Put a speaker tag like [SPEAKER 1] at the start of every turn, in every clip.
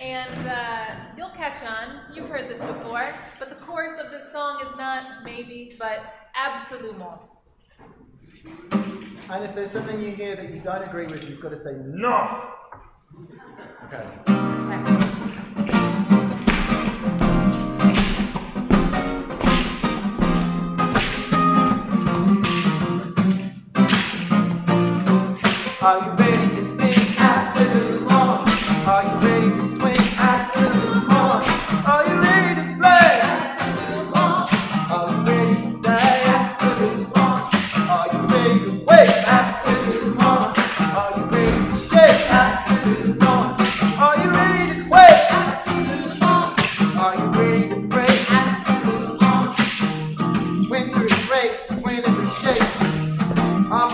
[SPEAKER 1] And uh, you'll catch on. You've heard this before. But the chorus of this song is not maybe, but absolument.
[SPEAKER 2] And if there's something you hear that you don't agree with, you've got to say no. Okay.
[SPEAKER 1] Okay.
[SPEAKER 2] Are you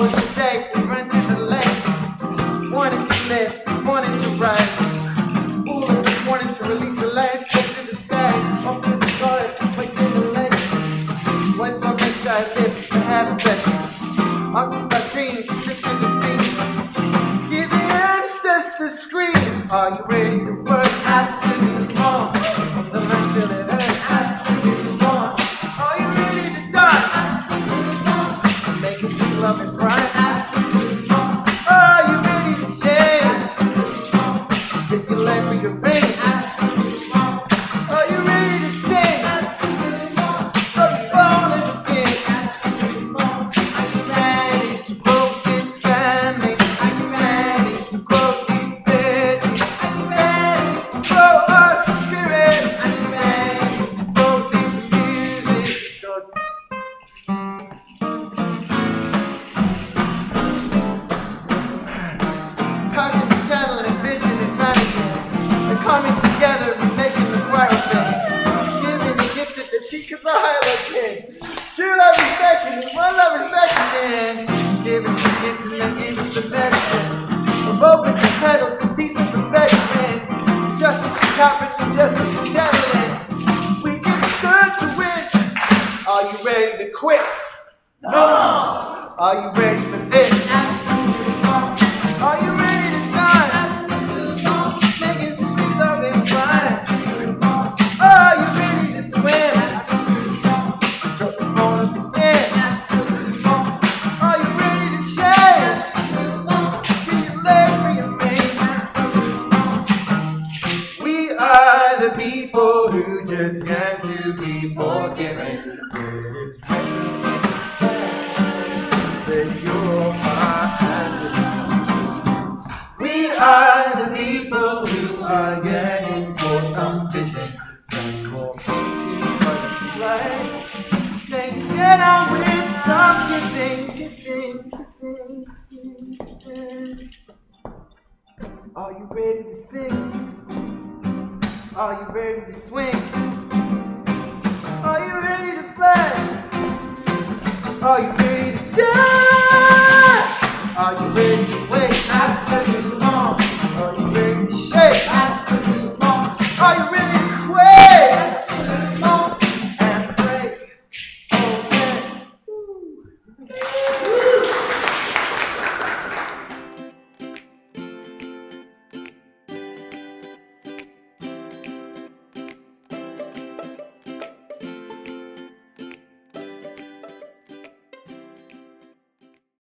[SPEAKER 2] Almost as ache, we run to the lake. Wanting to live, wanting to rise. All of us to release the last up to the sky. Up to the sky, wakes in the lake. What's my live for heaven's sake? Awesome by dreams, stripped in the things. Give the ancestors scream. Are you ready to work? Absolutely more. Passion is channeling, vision is managing. They're coming together and making the choir sing. Giving the to the cheek of the highlight king. True love is beckoning, one love is beckoning. Give us a kiss and then give us the medicine. Of open the petals, the teeth of the veteran. Justice is happening, justice is channeling. We get stood to win. Are you ready to quit? No. Are you ready for this? The people who just yearn to be forgiven. It's that you're my. We are the people who are yearning for some vision. Transform into butterflies. Then get on with some kissing, kissing, kissing, kissing, kissing. Are you ready to sing? Are you ready to swing? Are you ready to play? Are you ready to die? Are you ready to wait? Absolutely